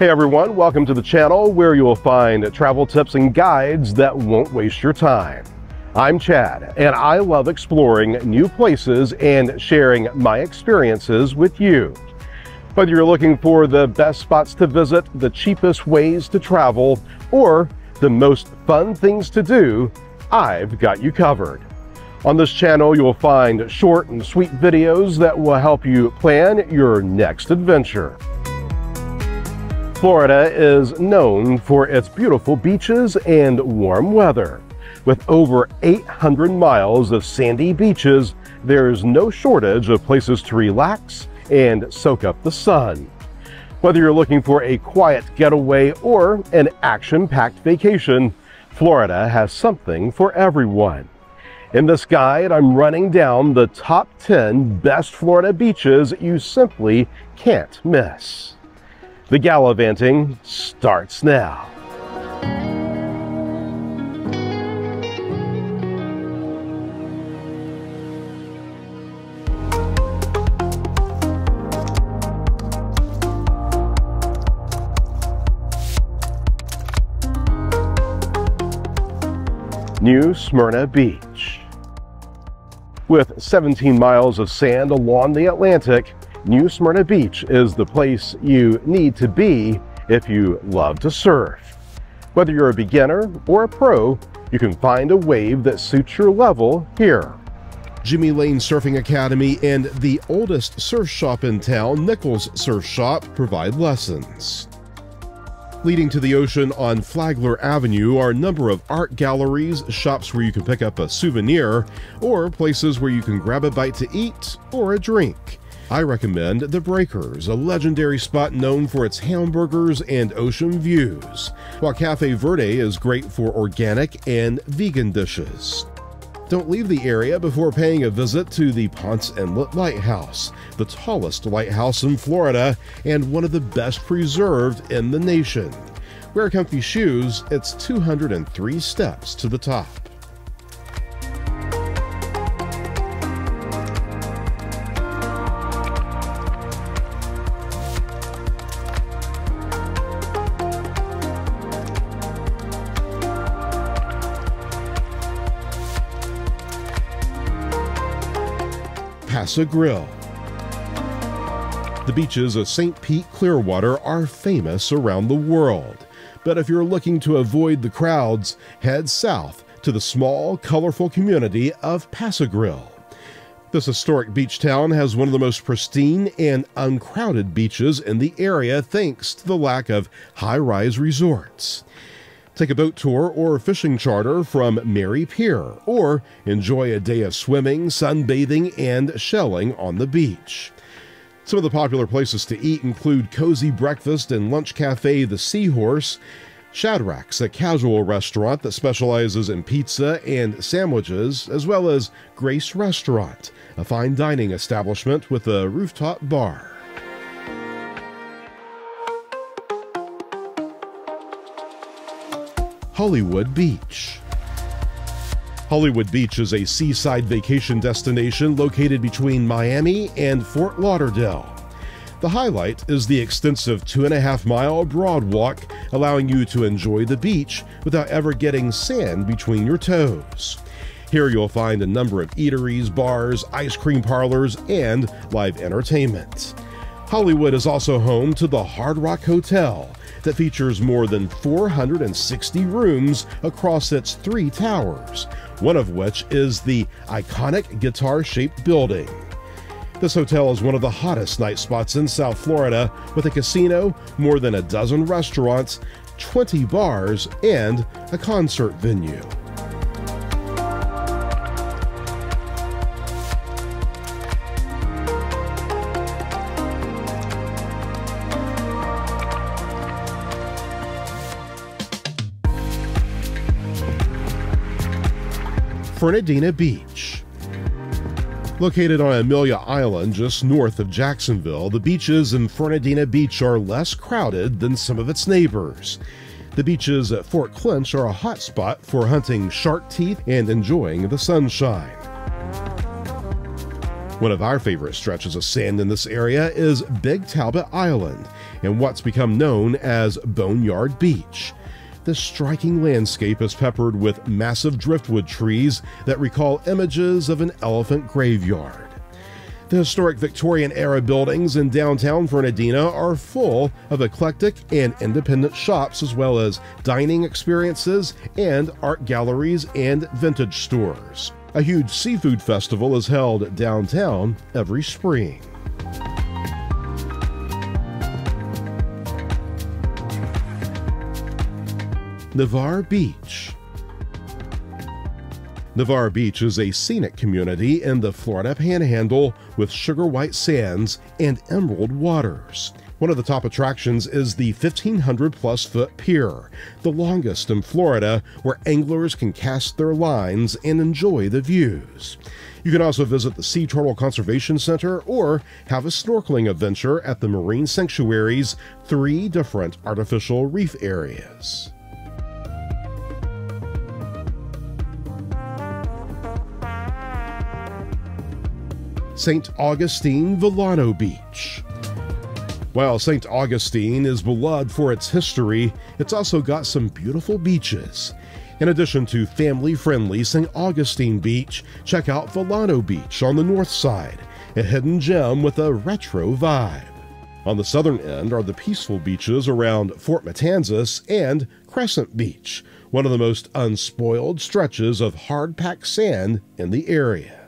Hey everyone, welcome to the channel where you will find travel tips and guides that won't waste your time. I'm Chad, and I love exploring new places and sharing my experiences with you. Whether you're looking for the best spots to visit, the cheapest ways to travel, or the most fun things to do, I've got you covered. On this channel, you'll find short and sweet videos that will help you plan your next adventure. Florida is known for its beautiful beaches and warm weather. With over 800 miles of sandy beaches, there's no shortage of places to relax and soak up the sun. Whether you're looking for a quiet getaway or an action-packed vacation, Florida has something for everyone. In this guide, I'm running down the top 10 best Florida beaches you simply can't miss. The gallivanting starts now. New Smyrna Beach. With 17 miles of sand along the Atlantic, New Smyrna Beach is the place you need to be if you love to surf. Whether you're a beginner or a pro, you can find a wave that suits your level here. Jimmy Lane Surfing Academy and the oldest surf shop in town, Nichols Surf Shop, provide lessons. Leading to the ocean on Flagler Avenue are a number of art galleries, shops where you can pick up a souvenir, or places where you can grab a bite to eat or a drink. I recommend The Breakers, a legendary spot known for its hamburgers and ocean views, while Cafe Verde is great for organic and vegan dishes. Don't leave the area before paying a visit to the Ponce Inlet Lighthouse, the tallest lighthouse in Florida and one of the best preserved in the nation. Wear comfy shoes, it's 203 steps to the top. Pass-a-Grille. The beaches of St. Pete Clearwater are famous around the world, but if you're looking to avoid the crowds, head south to the small, colorful community of Paso This historic beach town has one of the most pristine and uncrowded beaches in the area thanks to the lack of high rise resorts. Take a boat tour or fishing charter from Merry Pier, or enjoy a day of swimming, sunbathing, and shelling on the beach. Some of the popular places to eat include Cozy Breakfast and Lunch Cafe The Seahorse, Shadrack's, a casual restaurant that specializes in pizza and sandwiches, as well as Grace Restaurant, a fine dining establishment with a rooftop bar. Hollywood Beach. Hollywood Beach is a seaside vacation destination located between Miami and Fort Lauderdale. The highlight is the extensive two and a half mile Broadwalk, allowing you to enjoy the beach without ever getting sand between your toes. Here you'll find a number of eateries, bars, ice cream parlors, and live entertainment. Hollywood is also home to the Hard Rock Hotel, that features more than 460 rooms across its three towers, one of which is the iconic guitar shaped building. This hotel is one of the hottest night spots in South Florida with a casino, more than a dozen restaurants, 20 bars, and a concert venue. Fernandina Beach. Located on Amelia Island just north of Jacksonville, the beaches in Fernandina Beach are less crowded than some of its neighbors. The beaches at Fort Clinch are a hot spot for hunting shark teeth and enjoying the sunshine. One of our favorite stretches of sand in this area is Big Talbot Island, and what's become known as Boneyard Beach. This striking landscape is peppered with massive driftwood trees that recall images of an elephant graveyard. The historic Victorian era buildings in downtown Fernandina are full of eclectic and independent shops, as well as dining experiences and art galleries and vintage stores. A huge seafood festival is held downtown every spring. Navarre Beach Navarre Beach is a scenic community in the Florida Panhandle with sugar white sands and emerald waters. One of the top attractions is the 1,500 plus foot pier, the longest in Florida, where anglers can cast their lines and enjoy the views. You can also visit the Sea Turtle Conservation Center or have a snorkeling adventure at the Marine Sanctuary's three different artificial reef areas. St. Augustine Vilano Beach. While St. Augustine is beloved for its history, it's also got some beautiful beaches. In addition to family friendly St. Augustine Beach, check out Vilano Beach on the north side, a hidden gem with a retro vibe. On the southern end are the peaceful beaches around Fort Matanzas and Crescent Beach, one of the most unspoiled stretches of hard packed sand in the area.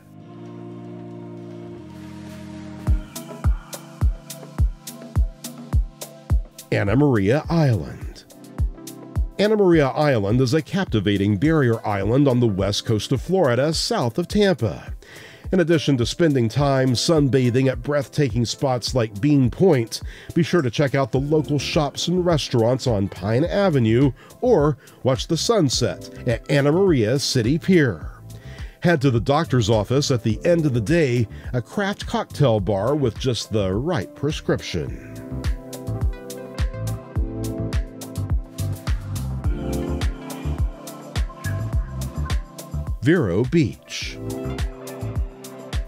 Anna Maria Island. Anna Maria Island is a captivating barrier island on the west coast of Florida, south of Tampa. In addition to spending time sunbathing at breathtaking spots like Bean Point, be sure to check out the local shops and restaurants on Pine Avenue or watch the sunset at Anna Maria City Pier. Head to the doctor's office at the end of the day, a craft cocktail bar with just the right prescription. Vero Beach.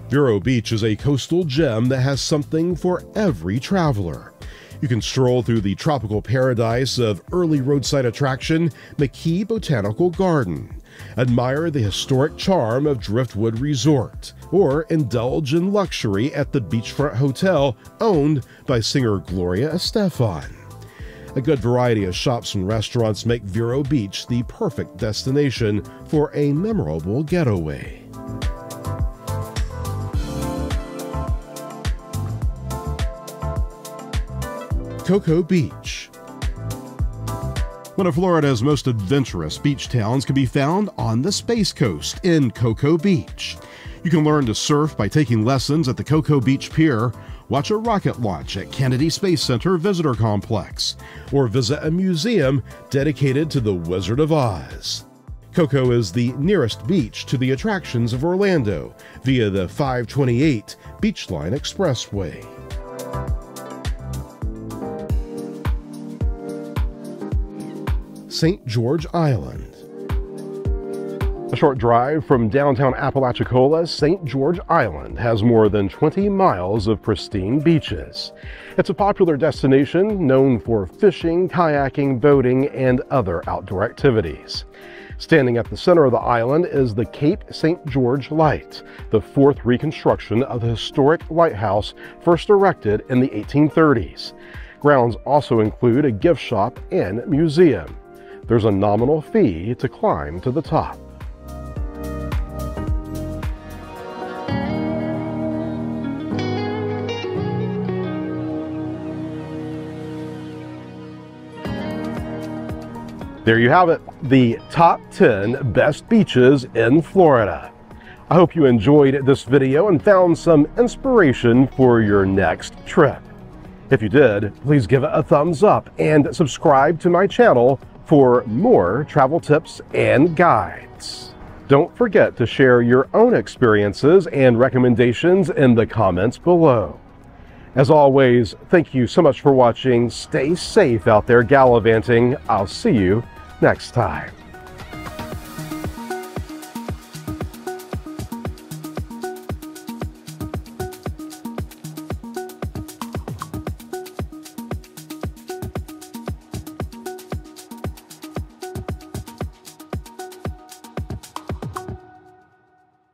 Vero Beach is a coastal gem that has something for every traveler. You can stroll through the tropical paradise of early roadside attraction McKee Botanical Garden, admire the historic charm of Driftwood Resort, or indulge in luxury at the Beachfront Hotel owned by singer Gloria Estefan. A good variety of shops and restaurants make Vero Beach the perfect destination for a memorable getaway. Cocoa Beach. One of Florida's most adventurous beach towns can be found on the Space Coast in Cocoa Beach. You can learn to surf by taking lessons at the Cocoa Beach Pier watch a rocket launch at Kennedy Space Center Visitor Complex, or visit a museum dedicated to the Wizard of Oz. Cocoa is the nearest beach to the attractions of Orlando via the 528 Beachline Expressway. St. George Island a short drive from downtown Apalachicola, St. George Island has more than 20 miles of pristine beaches. It's a popular destination known for fishing, kayaking, boating, and other outdoor activities. Standing at the center of the island is the Cape St. George Light, the fourth reconstruction of the historic lighthouse first erected in the 1830s. Grounds also include a gift shop and museum. There's a nominal fee to climb to the top. There you have it, the top 10 best beaches in Florida. I hope you enjoyed this video and found some inspiration for your next trip. If you did, please give it a thumbs up and subscribe to my channel for more travel tips and guides. Don't forget to share your own experiences and recommendations in the comments below. As always, thank you so much for watching. Stay safe out there gallivanting. I'll see you next time.